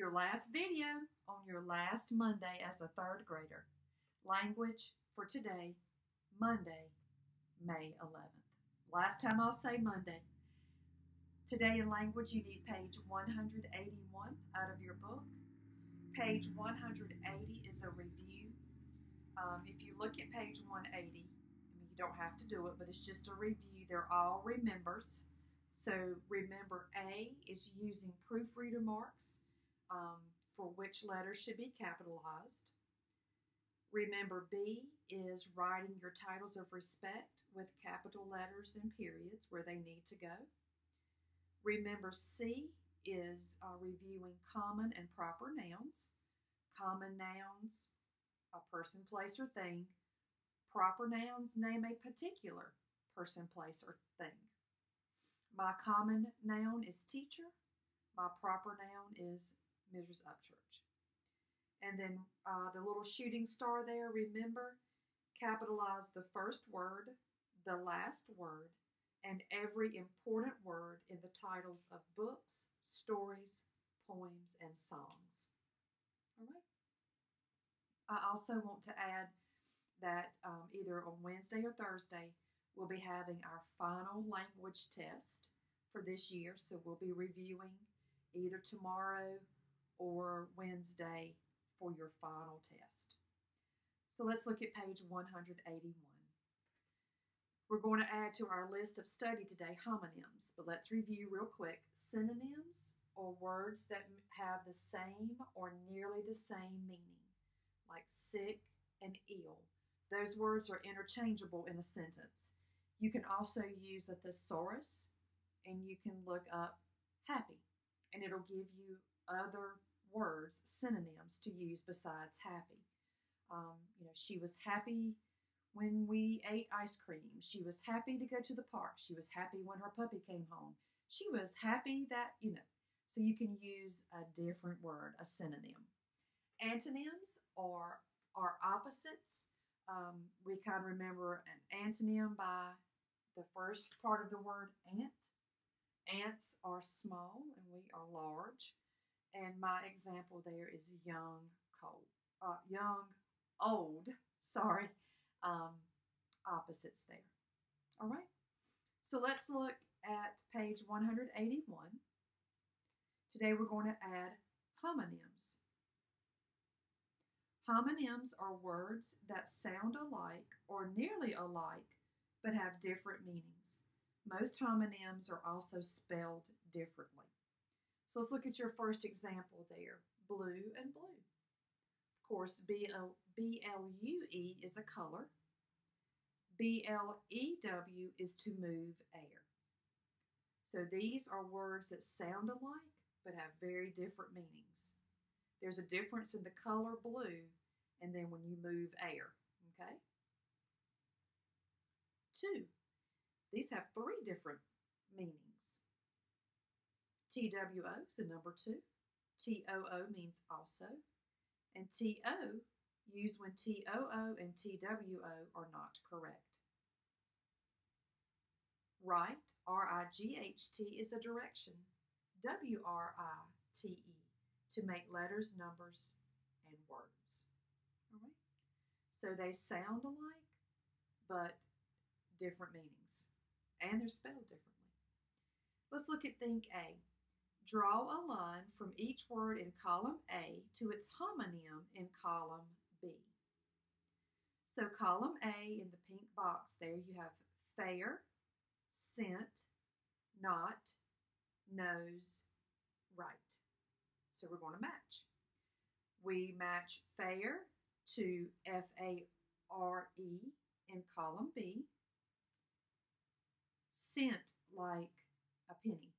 your last video on your last Monday as a third grader. Language for today, Monday, May 11th. Last time I'll say Monday. Today in language, you need page 181 out of your book. Page 180 is a review. Um, if you look at page 180, I mean, you don't have to do it, but it's just a review. They're all remembers. So remember A is using proofreader marks um, for which letters should be capitalized. Remember B is writing your titles of respect with capital letters and periods where they need to go. Remember C is uh, reviewing common and proper nouns. Common nouns, a person, place, or thing. Proper nouns name a particular person, place, or thing. My common noun is teacher. My proper noun is Mrs. Upchurch. And then uh, the little shooting star there, remember, capitalize the first word, the last word, and every important word in the titles of books, stories, poems, and songs. All right. I also want to add that um, either on Wednesday or Thursday, we'll be having our final language test for this year. So we'll be reviewing either tomorrow or Wednesday for your final test. So let's look at page 181. We're going to add to our list of study today homonyms, but let's review real quick. Synonyms are words that have the same or nearly the same meaning, like sick and ill. Those words are interchangeable in a sentence. You can also use a thesaurus and you can look up happy, and it'll give you other words, synonyms to use besides happy. Um, you know, she was happy when we ate ice cream. She was happy to go to the park. She was happy when her puppy came home. She was happy that, you know, so you can use a different word, a synonym. Antonyms are, are opposites. Um, we kind of remember an antonym by the first part of the word ant. Ants are small and we are large. And my example there is young, cold, uh, young, old, sorry, um, opposites there. All right. So let's look at page 181. Today we're going to add homonyms. Homonyms are words that sound alike or nearly alike but have different meanings. Most homonyms are also spelled differently. So let's look at your first example there blue and blew. Of course, B L B L U E is a color, B L E W is to move air. So these are words that sound alike but have very different meanings. There's a difference in the color blue and then when you move air, okay? Two, these have three different meanings. TWO is the number two. TOO means also. And TO used when TOO and TWO are not correct. Right, R-I-G-H-T, is a direction. W-R-I-T-E, to make letters, numbers, and words. All right? So they sound alike, but different meanings. And they're spelled differently. Let's look at Think A. Draw a line from each word in column A to its homonym in column B. So column A in the pink box there, you have fair, cent, knot, nose, right. So we're going to match. We match fair to F-A-R-E in column B. Cent like a penny.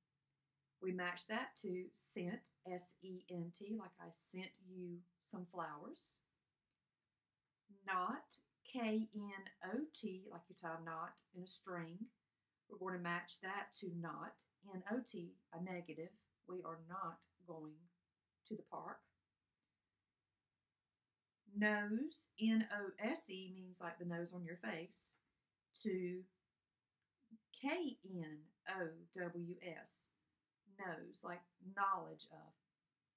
We match that to sent, S E N T, like I sent you some flowers. Knot, K N O T, like you tie a knot in a string. We're going to match that to not, N O T, a negative. We are not going to the park. Nose, N O S E, means like the nose on your face, to K N O W S, knows, like knowledge of.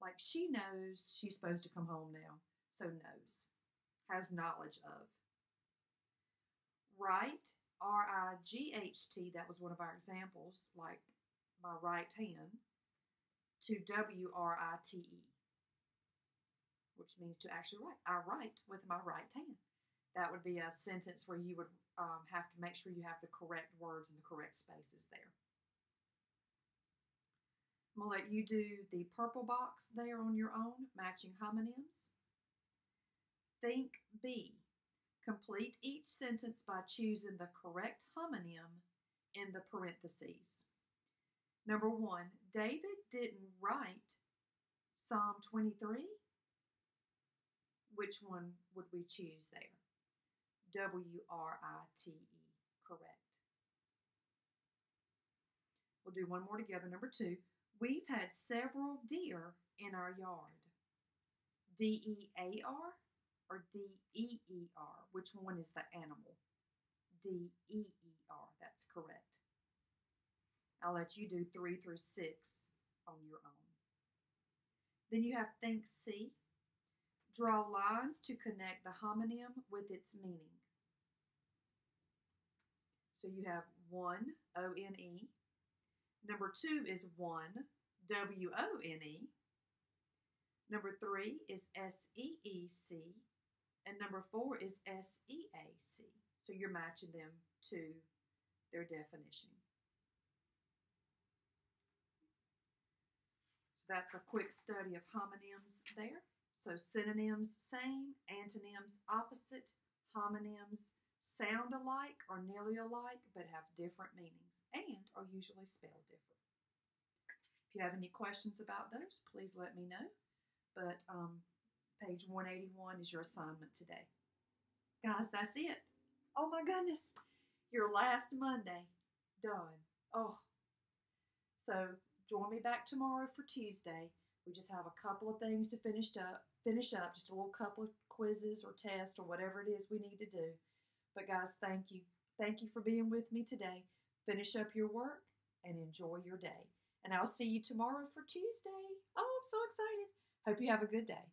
Like she knows she's supposed to come home now, so knows, has knowledge of. Right, R I G H T, that was one of our examples, like my right hand, to W R I T E, which means to actually write. I write with my right hand. That would be a sentence where you would um, have to make sure you have the correct words and the correct spaces there. I'm going to let you do the purple box there on your own, matching homonyms. Think B. Complete each sentence by choosing the correct homonym in the parentheses. Number one, David didn't write Psalm 23. Which one would we choose there? W R I T E, correct. We'll do one more together. Number two, we've had several deer in our yard. D E A R or D E E R? Which one is the animal? D E E R, that's correct. I'll let you do three through six on your own. Then you have think C. Draw lines to connect the homonym with its meaning. So you have one, O N E. Number two is won, W O N E. Number three is S E E C. And number four is S E A C. So you're matching them to their definition. So that's a quick study of homonyms there. So synonyms, same, antonyms, opposite, homonyms, sound alike or nearly alike but have different meanings and are usually spelled different. If you have any questions about those, please let me know. But um, page 181 is your assignment today. Guys, that's it. Oh my goodness. Your last Monday done. Oh. So join me back tomorrow for Tuesday. We just have a couple of things to finish up, finish up, just a little couple of quizzes or tests or whatever it is we need to do. But guys, thank you. Thank you for being with me today. Finish up your work and enjoy your day. And I'll see you tomorrow for Tuesday. Oh, I'm so excited. Hope you have a good day.